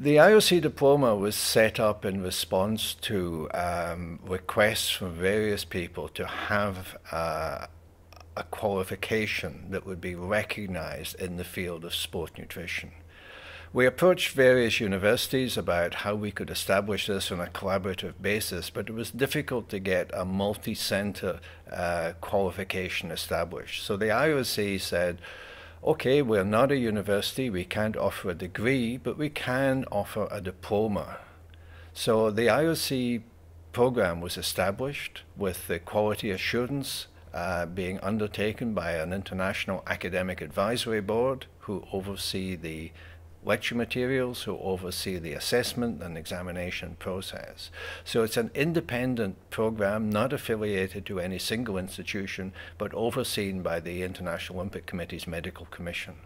The IOC diploma was set up in response to um, requests from various people to have uh, a qualification that would be recognized in the field of sport nutrition. We approached various universities about how we could establish this on a collaborative basis, but it was difficult to get a multi center uh, qualification established. So the IOC said, okay, we're not a university, we can't offer a degree, but we can offer a diploma. So the IOC program was established with the quality assurance uh, being undertaken by an international academic advisory board who oversee the lecture materials who oversee the assessment and examination process. So it's an independent program, not affiliated to any single institution, but overseen by the International Olympic Committee's Medical Commission.